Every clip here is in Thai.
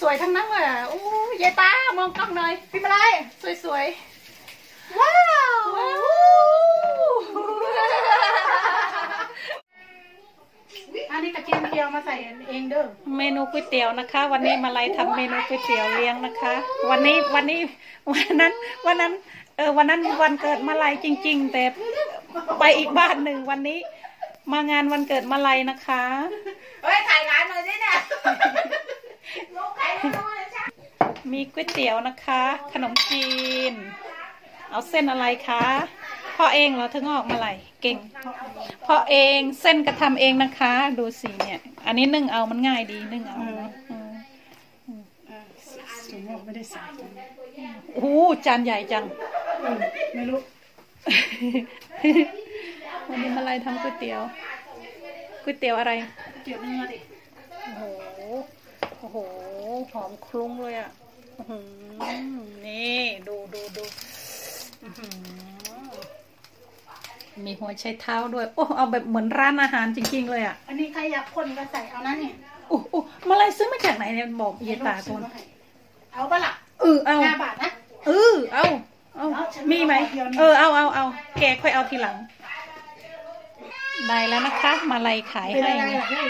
สวยๆทั้งนั้นเลยอะโอ้ยยายตามองกล้องหน่อยพี่มาไลสวยๆว้าวว้าวอันนี้กระเทียมเจียวมาใส่เองเด้อเมนูก๋วยเตี๋ยวนะคะ วันนี้มาไลยทำเมนูก๋วยเตี๋ยวเลี้ยงนะคะ วันนี้วันนี้วันนั้นวันนั้นเออวันนั้นวันเกิดมาลัยจริง ๆ แต่ไปอีกบ้านหนึ่งวันนี้ มางานวันเกิดมาลัยนะคะ เฮ้ยถ่ายร้านหน่อยสิเนี่ยลูกใครไม่รู้เลยใช่มีก๋วยเตี๋ยวนะคะ ขนมจีน เอาเส้นอะไรคะพ่อเองเหราถึงออกมาลัยเก่งพ่อเองเส้นกระทำเองนะคะ ดูสิเนี่ย อันนี้นึ่งเอามันง่ายดีนึ่งเอาอืมถุงไม่ได้ใส่โอ้โหจานใหญ่จังไม่รู้วันนี้มาลัยทำก๋วยเตี๋ยวก๋วยเตี๋ยวอะไรเจียวเนื้อดิโอ้โห โอ้โห หอมคลุ้งเลยอะอื้อหือนี่ดูดูดูอื้อหือมีหัวไชเท้าด้วย โอ้ เอาแบบเหมือนร้านอาหารจริง ๆ เลยอะ อันนี้ใครอยากคนก็ใส่เอานะเนี่ยโอ้โอ้มาลัยซื้อมาจากไหนเนี่ยบอกเยตาคนเอาปะล่ะเออเอาห้าบาทนะเออเอาเอาเอาฉันมีไหมเอาเดียวนะเออเอาเอาเอาแกค่อยเอาทีหลัง ได้แล้วนะคะ มาลัยขายเป็นให้ อะไรล่ะเฮ้ย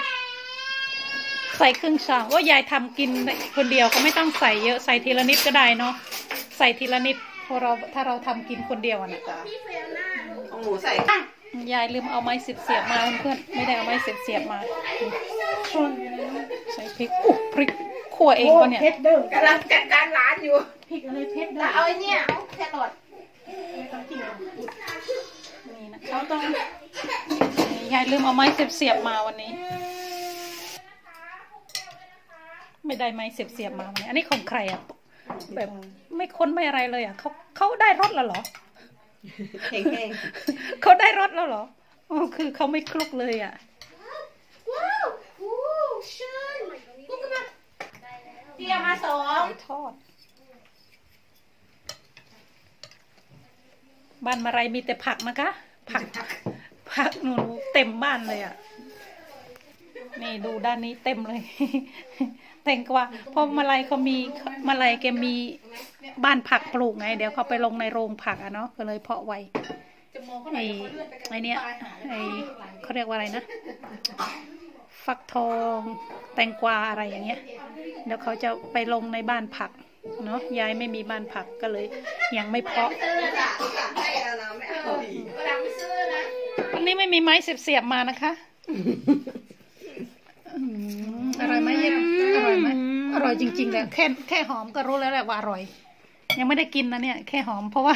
ใส่ครึ่งชามว่ายายทำกินคนเดียวก็ไม่ต้องใส่เยอะใส่ทีละนิดก็ได้เนาะใส่ทีละนิดพอเราถ้าเราทำกินคนเดียวอะนะของหมูใส่ยายลืมเอาไม้เสียบเสียบๆมาเพื่อนๆไม่ได้เอาไม้เสียบเสียบๆมาชนใส่พริกอุ๊ยพริกขั่วเองปะเนี่ยเพชรเด้อกำลังจัดการร้านอยู่พริกอะไรเพชรเด้แล้อวเอาไอ้เนี่ยเอาแครอทไม่ต้องกินหรอกนี่นะเขาต้องยายลืมเอาไม้เสียบเสียบๆมาวันนี้ ไม่ได้ไม้เสียบเสียบๆมาวันนี้อันนี้ของใครอะแบบไม่ค้นไม่อะไรเลยอะเขาเขาได้รถแล้วเหรอแห้งเขาได้รถแล้วเหรออ๋อคือเขาไม่คลุกเลยอะๆว้าวโอ้ชินกุ๊กมาเตรียมมาสองไก่ทอดบ้านมาไรมีแต่ผักนะคะ ผักผักหนูเต็มบ้านเลยอะ นี่ดูด้านนี้เต็มเลย แตงกวาเพราะมาลัยเขามีมาลัยแกมีบ้านผักปลูกไง เดี๋ยวเขาไปลงในโรงผักอะเนาะก็เลยเพาะไว้จะมองเขาหน่ไอ้อยเขาเลื่อนไปกันไอเนี้ยตายหาไอเขาเรียกว่าอะไรนะฟักทองแตงกวาอะไรอย่างเงี้ยเดี๋ยวเขาจะไปลงในบ้านผักเนาะยายไม่มีบ้านผักก็เลย ยังไม่เพาะซื้อจ้ะไม่เอานะไม่เอาอีกกำลังซื้อนะวันนี้ไม่มีไม้เสียบๆมานะคะ อืมอร่อยไหมเย็นอร่อยไหมอร่อยจริงๆเลยแค่แค่หอมก็รู้แล้วแหละว่าอร่อย ยังไม่ได้กินนะเนี่ย แค่หอมเพราะว่า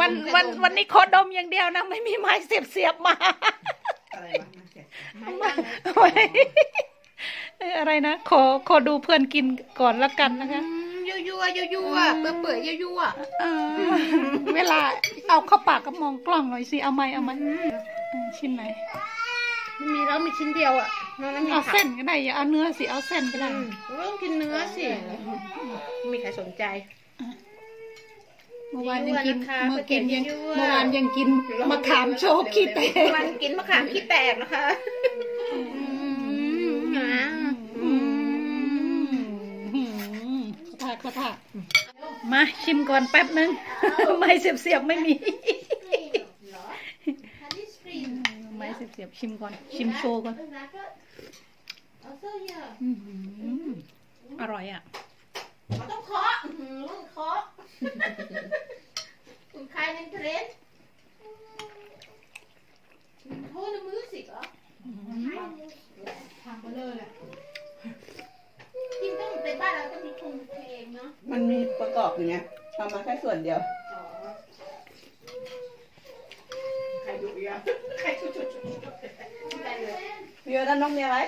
วันวันวันนี้ขอดมอย่างเดียวนะ ไม่มีไม้เสียบๆมาอะไรวะมาเสียไม่เอออะไรนะขอขอดูเพื่อนกินก่อนละกันนะคะยั่วยั่วยั่วยั่วเปื่อยเปื่อยยั่วยั่วเออเวลาเอาเข้าปากก็มองกล้องหน่อยสิเอาไหมเอาไหมเออชิมไหนอยไม่มีแล้วมีชิ้นเดียวอะ นอกนั้นมีเอาผักเส้นก็ได้อย่าเอาเนื้อสิเอาเส้นก็ได้อืมต้องกินเนื้อสิไม่มีใครสนใจ เมื่อวานยังกินยั่วนะคะเมื่อกินยังยั่ว เมื่อวานยังกินมะขามโชว์ขี้เตะมันกินมะขามขี้แตกนะคะนะอืมขอทาขอทามาชิมก่อนแป๊บนึง ไม่เสียบเสียบๆไม่มี ไม่เสียบเสียบๆชิมก่อน ชิมโชว์ก่อนอื้อหื ออร่อยอะต้องเคาะอื้อหือเคาะคุณใครในเทรนด์โทษนะมือสิเหรอทำไปเลยแหละกินต้องในบ้านเราต้องมีคุมเองเนาะ มันมีประกอบอยู่ไงทำมาแค่ส่วนเดียวใครดุอะใครชุดชุดชุดได้เลยพี่โยด้านน้องมีอะไร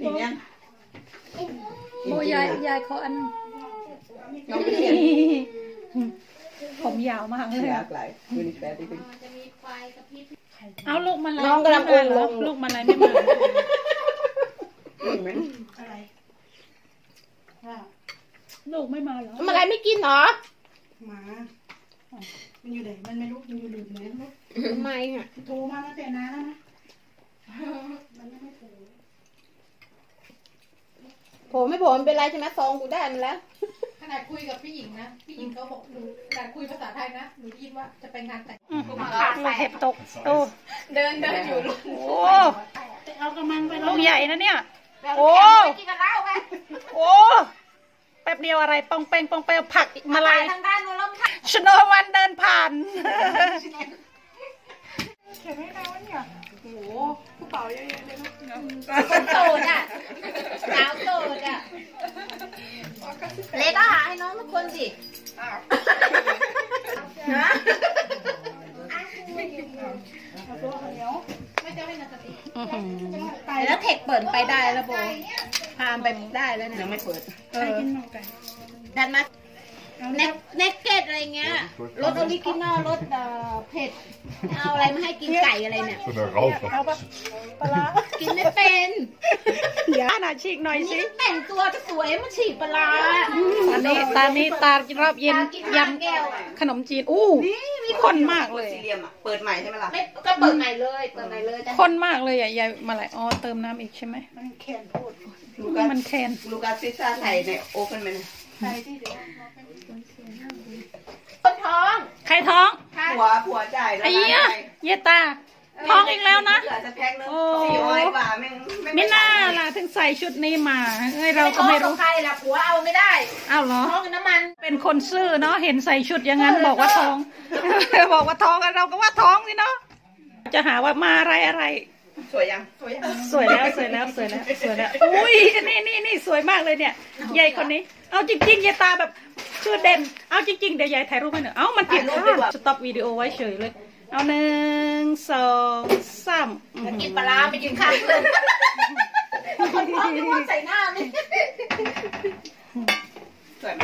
อีกยังโอ้ยายยายเขาอันน้องไม่เขียนผมยาวมากเลยหอะลากหลายยูนิแฟร์ที่เป็นจะมีไฟกระพริบเอาลูกมันน้องกำลังไม่มาเหรอุ้มลงลูกมันอะไรไม่มาเห็นไหมอะไรว่าลูกไม่มาเหรอทำอะไรไม่กินเหรอหมาอะมันอยู่ไหนมันไม่รู้มันอยู่หลืมไหนไม่รู้ทำไมอะโทรมาตั้งแต่นานแล้วนะมันยังไม่โทร ผล่ไม่โผล่มันเป็นไรใช่ไหมซองกูได้มันแล้ว ขนาดคุยกับพี่หญิงนะพี่หญิงเขาบอกหนูขนาดคุยภาษาไทยนะหนูได้ยินว่าจะไปงานแต่งอืมลูกเห็บตกโอ้เดินเดินอยู่โหเอากระมังไปลูกใหญ่นะเนี่ย โอ้กินกับเหล้าไหมโอ้แป๊บเดียวอะไรปองเปงปองเปงผักมาลายทางด้านนู้นแล้วค่ะชโนวันเดินผ่าน โสดอะสาวโสดอะเล็กก็หาให้น้องทุกคนสิฮะแล้วเทคเปิดไปได้แล้วโบพามไปได้แล้วเนี่ยยังไม่เปิดเออดันมาเน็กเน็กเก็ต อะไรเงี้ยรสออริจินอลรสเอ่อเผ็ดเอาอะไรมาให้กินไก่อะไรเนี่ย Van een rauw. กินไม่เป็นอย่าหน่าฉีกหน่อยสิต้องแต่งตัวจะสวยมาฉีกปลาร้าอันนี้ตานี้ตารอบเย็นกินยข้าวแก้วอะำขนมจีน อู้ข้นมากเลย สี่เหลี่ยมอะ เปิดใหม่ใช่ไหมล่ะ ไม่ก็เปิดใหม่เลยเปิดใหม่เลยจ้นมากเลยอะยายมาหลายอ๋อเติมน้ำอีกใช่ไหม มันแค่นวดลูกามันแคน ลูกาซิซ่าใส่ในโอเฟนไหมนะ คนท้องใครท้องผัวผัวจ่ายแล้วไอ้เหี้ยเยตา ท้องอีกแล้วนะ เหลือจะแพ็คนึงโอ้ สี่ร้อยกว่าไม่ไม่ไม่น่าล่ะถึงใส่ชุดนี้มาเอ้ยเราก็ไม่ท้อรู้งของใครล่ะผัวเอาไม่ได้อ้าวเหรอ ท้องกับน้ำมัน เป็นคนซื่อเนาะเห็นใส่ชุดอย่างนั้นบอกว่าท้อง บอกว่าท้องเราก็ว่าท้องสิเนาะจะหาว่ามาอะไรอะไร สวยยังสวยยังสวยแล้วสวยแล้วสวยแล้วสวยแล้วอุ้ยนี่นี่นี่สวยมากเลยเนี่ยยายคนนี้ เอาจริงๆยายตาแบบ คือเด่น เอาจริงๆ เดี๋ยวยายถ่ายรูปให้หน่อยเอ้ามันผิดท่า สต็อปวิดีโอไว้เฉยเลย เอาหนึ่งสองสามอื้อหือกินปลาร้าไปกินข้าวเลยคนท้องที่ว่าใส่หน้านี่สวยไหม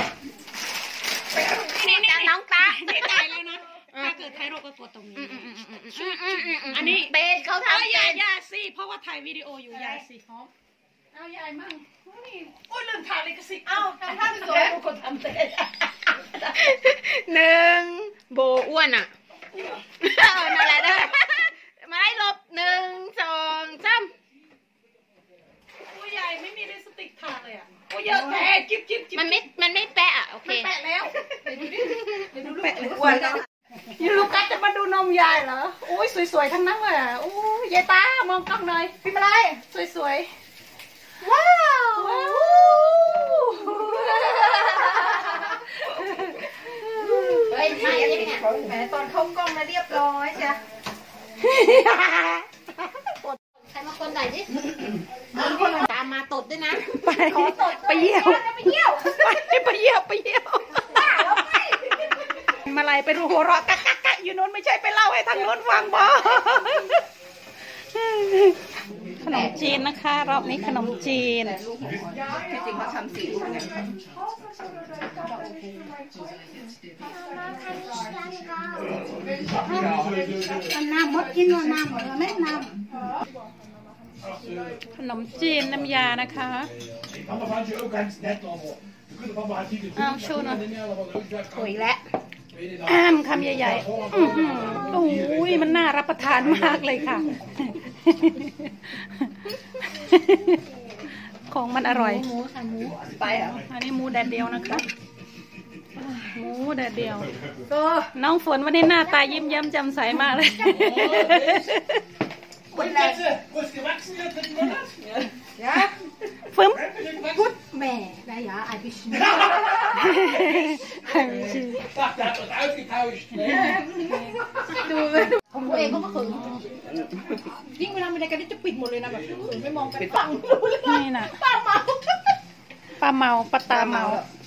นี่นี่น้องตาตายแล้วนะ ถ้าเกิดถ่ายรูปก็กดตรงนี้ อันนี้เบสเขาเอาทำยากัยนยาสิเพราะว่าถ่ายวิดีโออยู่ยายสิหอมเอายายมั่งนี่โอ้ยลืมถ่ายเลยกสิ เอาทำท่าเป็นตัวดูคนทำเต้น หนึ่งโบอ้วนอะเออนั่นแหละนะมาไล่ลบหนึ่งสองสามโอ้ยยายไม่มีลิปสติกทาเลยอะโอ้ยเยอะแท้จิ๊บจิ๊บจิ๊บมันไม่มันไม่แปะอะโอเคแปะแล้วแปะอ้วนแล้วยูลูกัสจะมาดูนมยายเหรอโอ้ยสวยๆทั้งนั้นเลยอะโอ้ยยายตามองกล้องหน่อยพี่มาไลยสวยๆว้าวว้าว เฮ้ยถ่ายยังเนี่ย แหมตอนเข้ากล้องมาเรียบร้อยใช่ใครมาคนไหนดิตามมาตดด้วยนะ ไปไปเยี่ยวไปเที่ยวไปไปเยี่ยวไปเยี่ยวมาลายไปดูหัวเราะกักกักกักอยู่นู้นไม่ใช่ไปเล่าให้ทางนู้นฟังบ่ข นมจีนนะคะ รอบนี้ขนมจีน ที่จริงเขาทำสี่ลูกไงน้ำมดกินว่าน้ำเหมือนแม่น้ขนมจีนน้ำยานะคะ Mama fand je ook eens net allemaal. Je kunt van maar die อ้าวชูหน่อยำปุ๋ยแล้วอ้ามคำใหญ่ๆอื้อหือโอ้ยมันน่ารับประทานมากเลยค่ะ ของมันอร่อย หมูค่ะหมูไปเหรออันนี้หมูแดดเดียวนะคะหมูแดดเดียว น้องฝนวันนี้หน้าตายิ้มแย้มแจ่มใสมากเลย Mensen, was gewachsen hier drin was? ฟึ้มแม่ได้ยาไอพิช Wacht, dat wordt uitgetauscht. ของ ตัวเองก็มาขึงยิ่งเวลาไม่ได้กันจะปิดหมดเลยนะแบบไม่มองกันปิดปากนี่น่ะป้าเมาปลาเมาปลาตาเมาเ